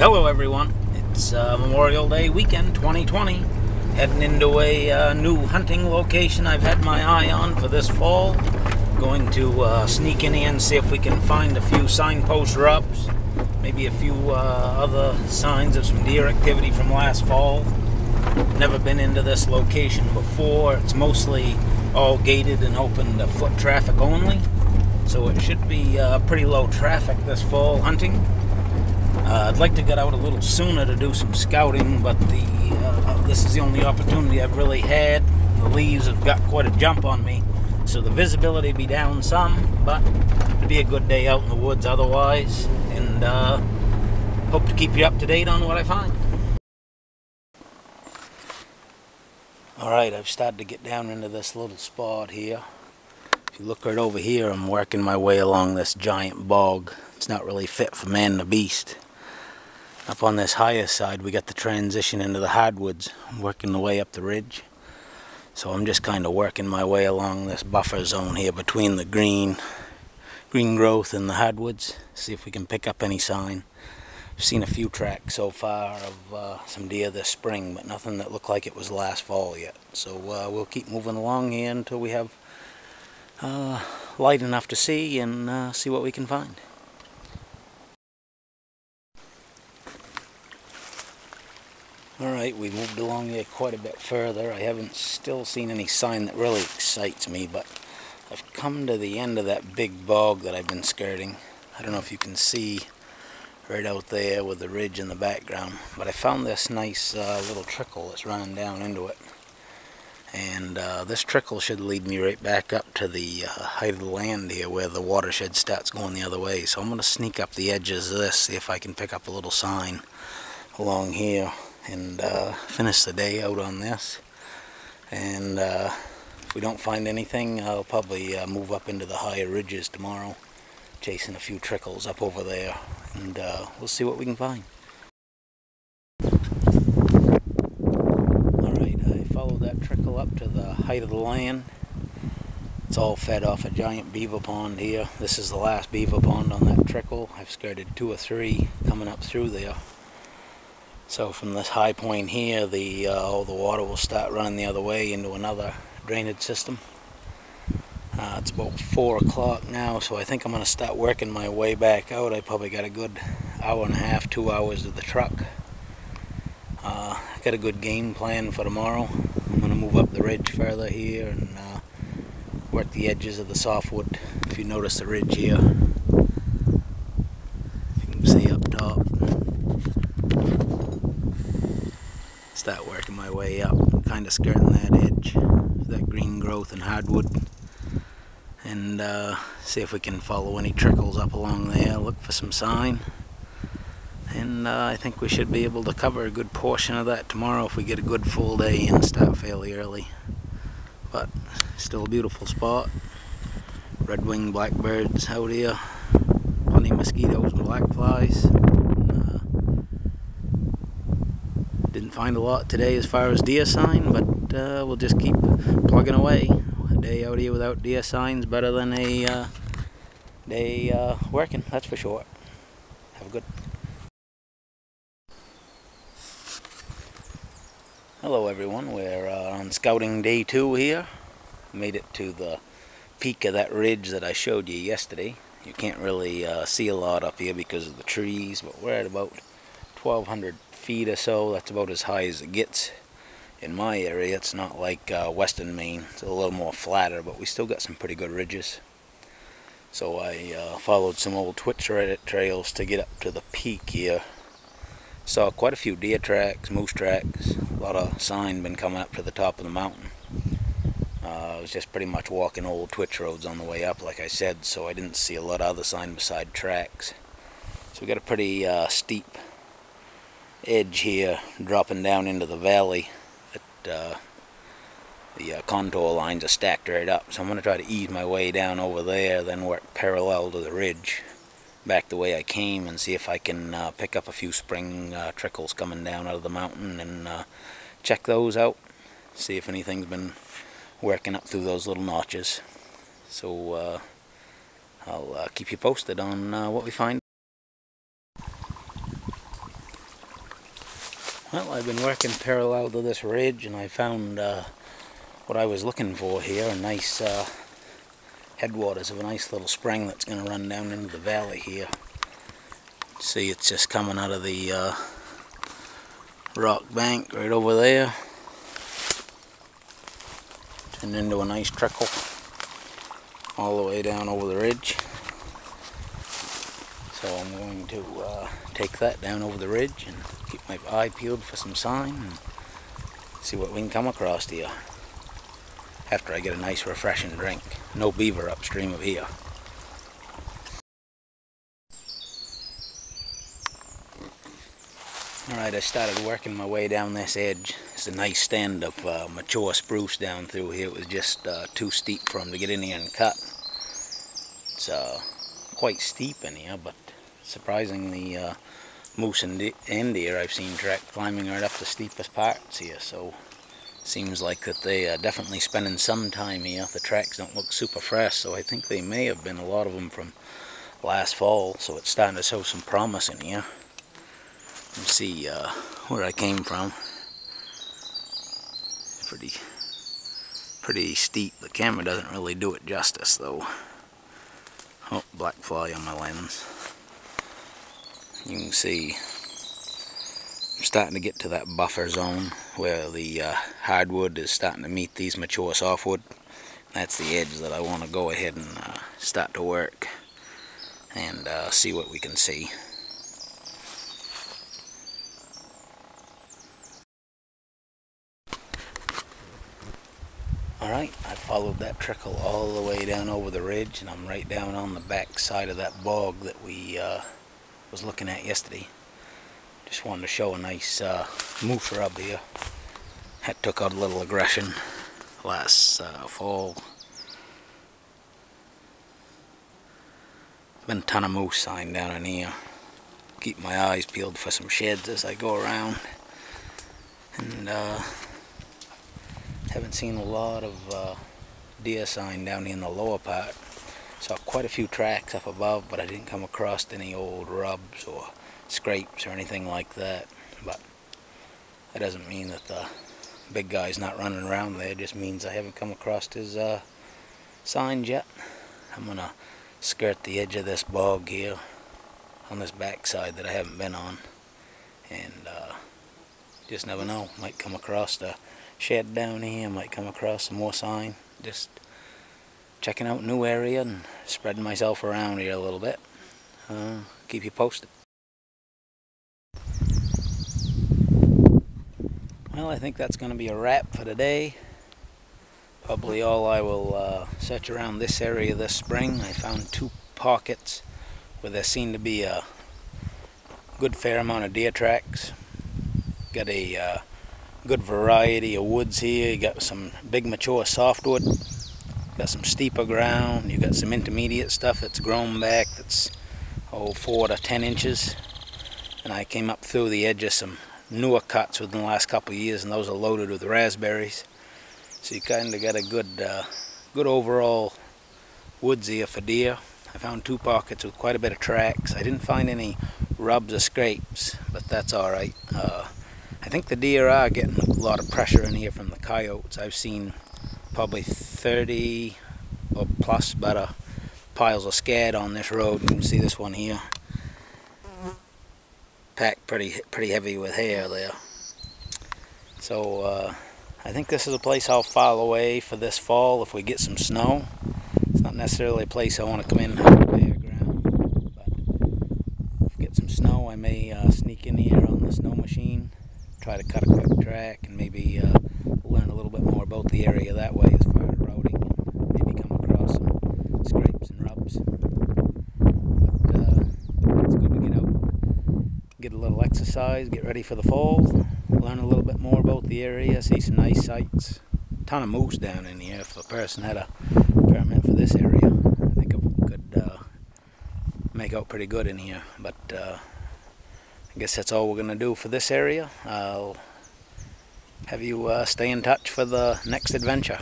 Hello everyone, it's uh, Memorial Day weekend 2020. Heading into a uh, new hunting location I've had my eye on for this fall. Going to uh, sneak in and see if we can find a few signpost rubs. Maybe a few uh, other signs of some deer activity from last fall. Never been into this location before. It's mostly all gated and open to foot traffic only. So it should be uh, pretty low traffic this fall hunting. Uh, I'd like to get out a little sooner to do some scouting, but the uh, uh, this is the only opportunity I've really had. The leaves have got quite a jump on me, so the visibility be down some, but it'd be a good day out in the woods otherwise, and uh, hope to keep you up to date on what I find. Alright, I've started to get down into this little spot here. If you look right over here, I'm working my way along this giant bog. It's not really fit for man and the beast. Up on this higher side, we got the transition into the hardwoods. Working the way up the ridge. So I'm just kind of working my way along this buffer zone here between the green green growth and the hardwoods. See if we can pick up any sign. I've seen a few tracks so far of uh, some deer this spring, but nothing that looked like it was last fall yet. So uh, we'll keep moving along here until we have uh, light enough to see and uh, see what we can find. Alright, we moved along here quite a bit further. I haven't still seen any sign that really excites me, but I've come to the end of that big bog that I've been skirting. I don't know if you can see right out there with the ridge in the background, but I found this nice uh, little trickle that's running down into it. And uh, this trickle should lead me right back up to the uh, height of the land here where the watershed starts going the other way. So I'm going to sneak up the edges of this, see if I can pick up a little sign along here and uh, finish the day out on this. And uh, if we don't find anything, I'll probably uh, move up into the higher ridges tomorrow, chasing a few trickles up over there, and uh, we'll see what we can find. Alright, I followed that trickle up to the height of the land. It's all fed off a giant beaver pond here. This is the last beaver pond on that trickle. I've skirted two or three coming up through there. So from this high point here, the uh, all the water will start running the other way into another drainage system. Uh, it's about 4 o'clock now, so I think I'm going to start working my way back out. I probably got a good hour and a half, two hours to the truck. Uh, got a good game plan for tomorrow. I'm going to move up the ridge further here and uh, work the edges of the softwood. If you notice the ridge here, if you can see up top. Start working my way up, kind of skirting that edge, that green growth and hardwood, and uh, see if we can follow any trickles up along there, look for some sign. And uh, I think we should be able to cover a good portion of that tomorrow if we get a good full day and start fairly early. But still a beautiful spot. Red-winged blackbirds out here, plenty of mosquitoes and black flies. Didn't find a lot today as far as deer sign, but uh, we'll just keep plugging away. A day out here without deer signs better than a uh, day uh, working, that's for sure. Have a good. Hello everyone, we're uh, on scouting day two here. Made it to the peak of that ridge that I showed you yesterday. You can't really uh, see a lot up here because of the trees, but we're at about 1200 feet or so. That's about as high as it gets in my area. It's not like uh, western Maine. It's a little more flatter, but we still got some pretty good ridges. So I uh, followed some old Twitch Reddit trails to get up to the peak here. Saw quite a few deer tracks, moose tracks, a lot of sign been coming up to the top of the mountain. Uh, I was just pretty much walking old Twitch roads on the way up, like I said, so I didn't see a lot of other sign beside tracks. So we got a pretty uh, steep edge here dropping down into the valley. That uh, the uh, contour lines are stacked right up. So I'm going to try to ease my way down over there then work parallel to the ridge back the way I came and see if I can uh, pick up a few spring uh, trickles coming down out of the mountain and uh, check those out. See if anything's been working up through those little notches. So uh, I'll keep you posted on what we find Well, I've been working parallel to this ridge and I found uh, what I was looking for here, a nice uh, headwaters of a nice little spring that's going to run down into the valley here. See, it's just coming out of the uh, rock bank right over there. Turned into a nice trickle all the way down over the ridge. So I'm going to uh, take that down over the ridge and keep my eye peeled for some sign and see what we can come across here after I get a nice refreshing drink. No beaver upstream of here. Alright, I started working my way down this edge. It's a nice stand of uh, mature spruce down through here. It was just uh, too steep for them to get in here and cut. It's uh, quite steep in here, but surprisingly uh, moose and, and deer I've seen track climbing right up the steepest parts here. So seems like that they are definitely spending some time here. The tracks don't look super fresh, so I think they may have been a lot of them from last fall. So it's starting to show some promise in here Let's see uh, where I came from. Pretty, pretty steep. The camera doesn't really do it justice though. Oh, black fly on my lens. You can see I'm starting to get to that buffer zone where the uh, hardwood is starting to meet these mature softwood. That's the edge that I want to go ahead and uh, start to work and uh, see what we can see. Alright, I followed that trickle all the way down over the ridge and I'm right down on the back side of that bog that we uh, was looking at yesterday. Just wanted to show a nice uh, moose rub here. That took out a little aggression last uh, fall. Been a ton of moose sign down in here. Keep my eyes peeled for some sheds as I go around. And uh, haven't seen a lot of uh, deer sign down in the lower part. Saw quite a few tracks up above, but I didn't come across any old rubs or scrapes or anything like that. But that doesn't mean that the big guy's not running around there. It just means I haven't come across his uh, signs yet. I'm going to skirt the edge of this bog here on this backside that I haven't been on. And uh, just never know. Might come across the shed down here. Might come across some more sign. Just checking out new area and spreading myself around here a little bit. Uh, keep you posted. Well, I think that's going to be a wrap for today. Probably all I will uh, search around this area this spring. I found two pockets where there seemed to be a good fair amount of deer tracks. Got a uh, good variety of woods here. You got some big mature softwood, got some steeper ground, you got some intermediate stuff that's grown back that's oh four to ten inches. And I came up through the edge of some newer cuts within the last couple years and those are loaded with raspberries. So you kind of got a good uh, good overall woods here for deer. I found two pockets with quite a bit of tracks. I didn't find any rubs or scrapes, but that's alright. Uh, I think the deer are getting a lot of pressure in here from the coyotes. I've seen probably 30 or plus better piles of scat on this road. You can see this one here. Packed pretty pretty heavy with hair there. So uh, I think this is a place I'll file away for this fall if we get some snow. It's not necessarily a place I want to come in ground, but if we get some snow I may uh, sneak in here on the snow machine try to cut a quick track and maybe uh, learn a little bit more about the area that way as far as routing and maybe come across some scrapes and rubs. But uh, it's good to get out, get a little exercise, get ready for the fall, learn a little bit more about the area, see some nice sights. Ton of moose down in here if a person had a permit for this area. I think it could uh, make out pretty good in here. But uh, I guess that's all we're going to do for this area. I'll have you uh, stay in touch for the next adventure.